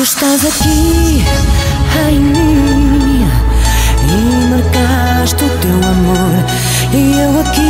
Tu estás aqui em mim e marcaste o teu amor e eu aqui.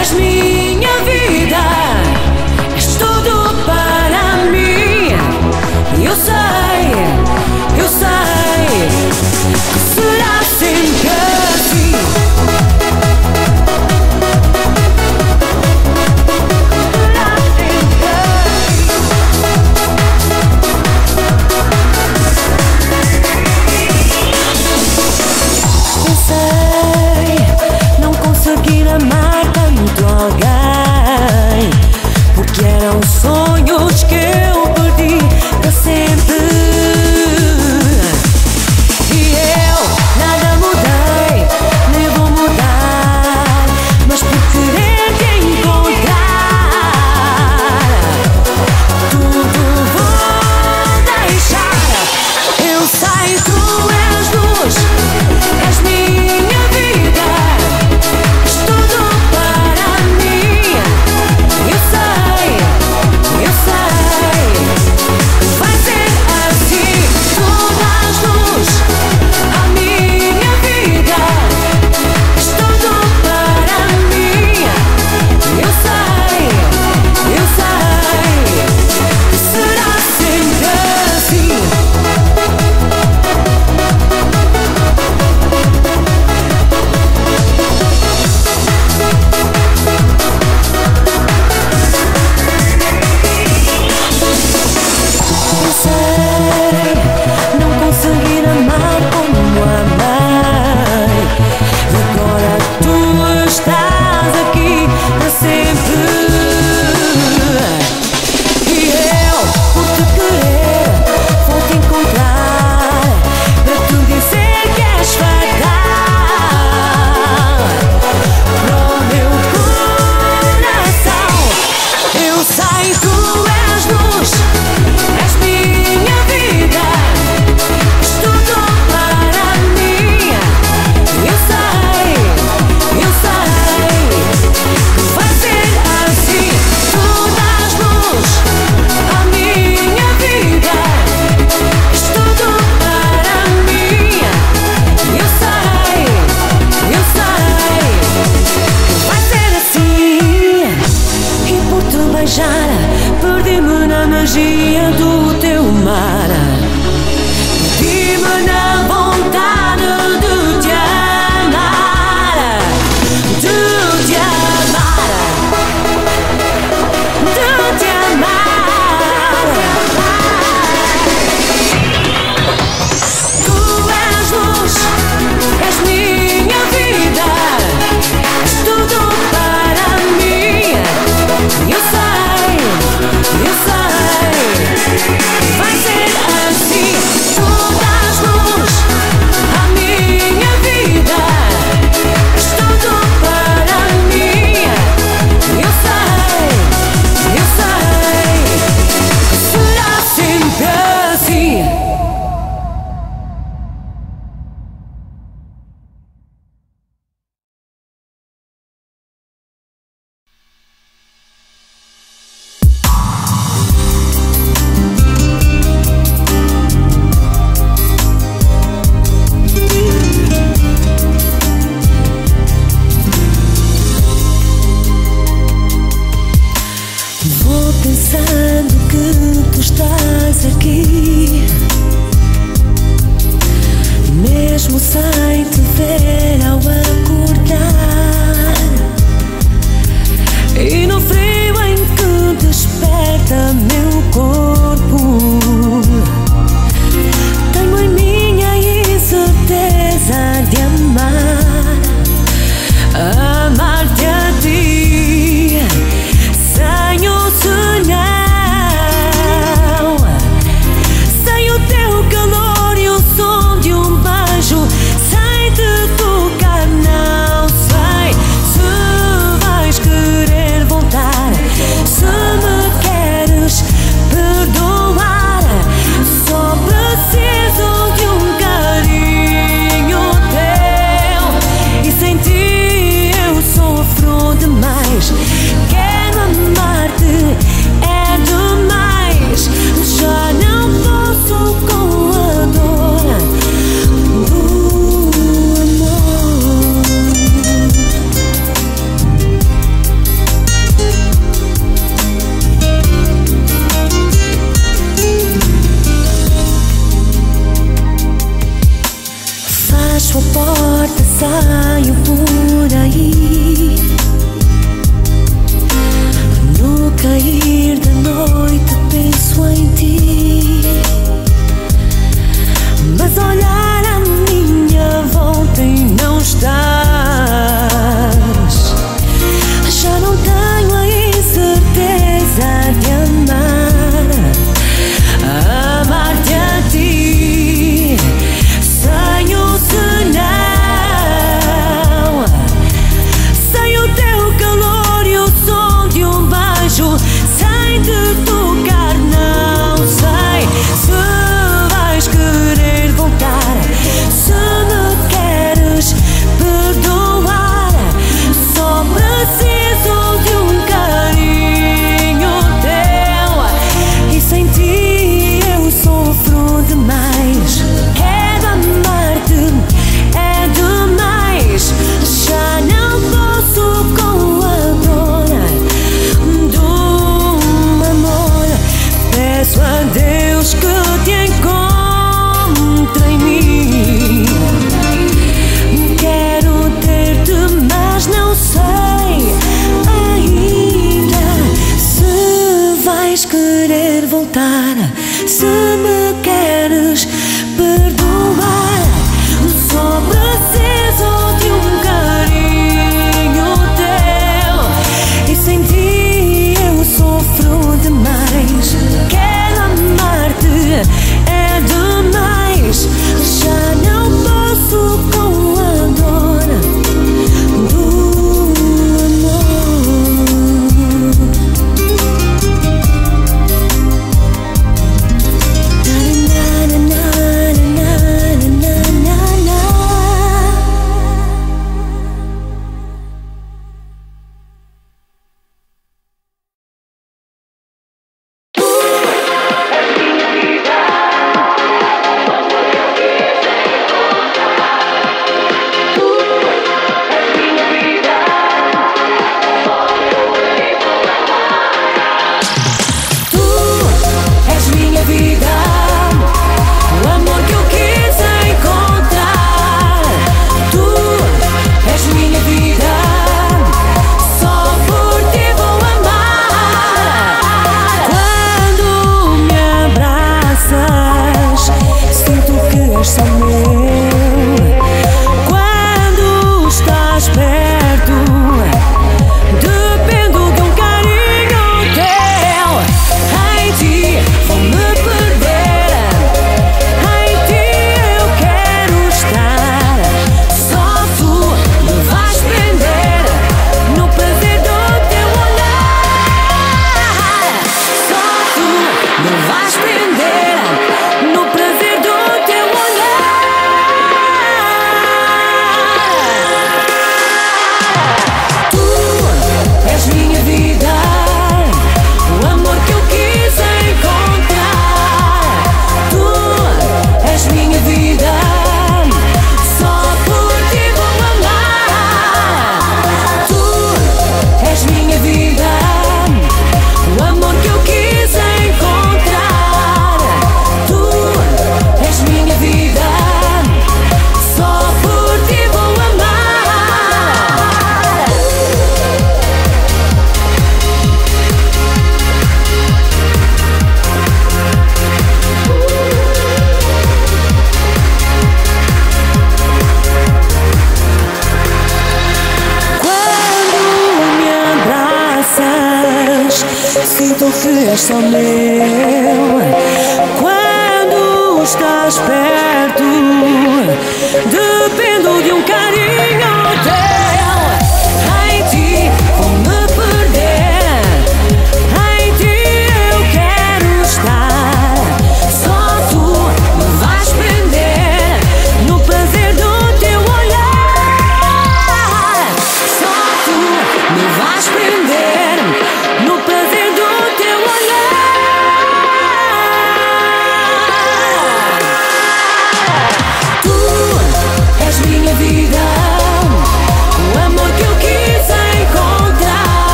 És minha vida,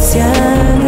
distanciar